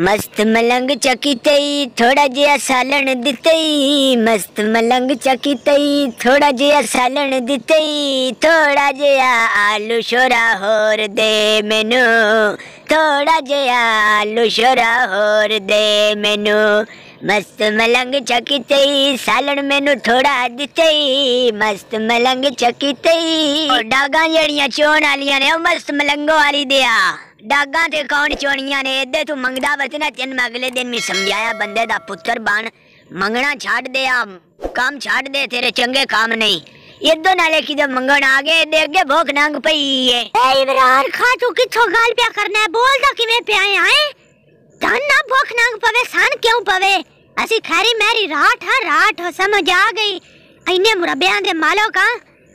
मस्त मलंग चकी तई, थोड़ा जिया सालन दितई। मस्त मलंग चकी तई, थोड़ा जिया सालन दितई। थोड़ा जिया आलू शोरा होर दे मैनू। थोड़ा जिया आलू शोरा होर दे मैनू। मस्त मलंग चकितई सालण मेनू थोड़ा दितई, मस्त मलंग चकितई। डागा जड़िया चोन आलिया ने मस्त मलंगो आली दिया डागा ते कौन चोनिया ने दे तू मंगदा वतना तेन अगले दिन मी समझाया, बंदे दा पुत्र बन मंगना छाड़ दे आ काम छाड़ दे, तेरे चंगे काम नहीं। इदो नाले की जब मंगण आ गए दे अगे भूख नंग पई है ए, इमरान खा, तू किथों गाल पिया करना है बोल दा किवें पिया है पवे सान क्यों पवे? असी खैरी मेरी राठ हाँ राठ, समझ आ गई। इने मुरब्बियाँ दे मालो का?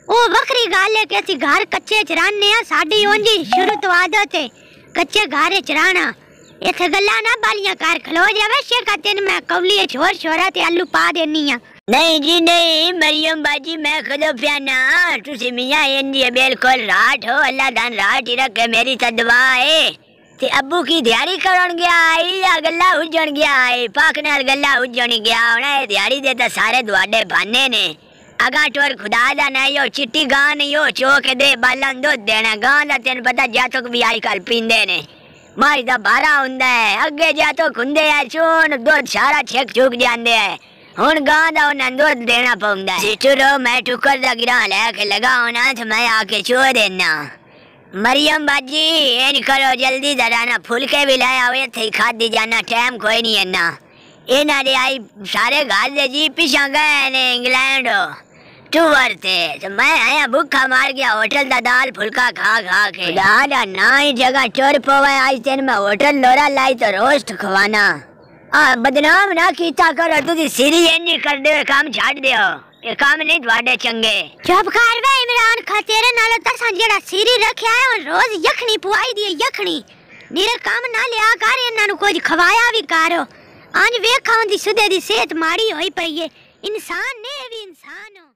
ओ वखरी गाल है कि असी घर कच्चे च रहने साडी ओंजी शुरू तो आदत है, कच्चे घर च रहना इस गल्ला ना बालियाँ कार खलो जावे, शेखा तेन मैं कवली छोर छोरा ते आलू पा देनी आ। नहीं जी, नहीं, मरियम बाजी, मैं खलो प्याना। तुसी मियाँ एन जी राठ हो, अल्लाह दान राठ ही रखे, मेरी सदवा है। ते अबू की दिहाड़ी करण गया, आई गला उजण गया, आई पाक ने गला उजण गया, उन्हें दिहाड़ी देता सारे दुआडे भाने ने। अगा टोर खुदा दा ना यो चिट्टी गान यो चोक दे बालन दो देना गान दा तेन पता जा तो भी आई कल पींदे ने। मारी दा भारा हुंदा है अगे जा तो खुंदे है, चोन दो सारा छेक चूक जांदे है। हुन गां दा उन अंदर देना पौंदा है। मैं टुकर दा गिरा ले लगा होना तो मैं आके चो देना मरियम बाजी एन करो, जल्दी जराना फुलके भी लाया हुए थे खा दी जाना, टाइम कोई नहीं है ना। ये ना रे आई सारे घर दे जी, पिछा गए ने इंग्लैंड। टूवर थे तो मैं आया भूखा मार गया, होटल दा दाल फुलका खा खा के। दादा ना ही जगह चोर पवे, आज तेन में होटल लोरा लाई तो रोस्ट खवाना आ, बदनाम ना कीता करो, तुझी सीरी एनी कर दे, काम छाड़ दे ಕಾಮನೆ ದ್ವಾಡೆ ಚಂಗೆ ಜಬ್ ಕಾರ್ವೆ ಇಮ್ರಾನ್ ಖತೇರೆ ನಾಲ ತಸಾಂ ಜೆಡಾ ಸಿರಿ ರಖ್ಯಾ ಹೈ ರೋಜ್ ಯಖಣಿ ಪುವಾಯಿ ದಿ ಯಖಣಿ मेरे काम ना लिया कर, इन्हां कुछ खवाया भी करो। आज वेखां दी दी सेहत माड़ी होई पई है। इंसान ने भी इंसान हो।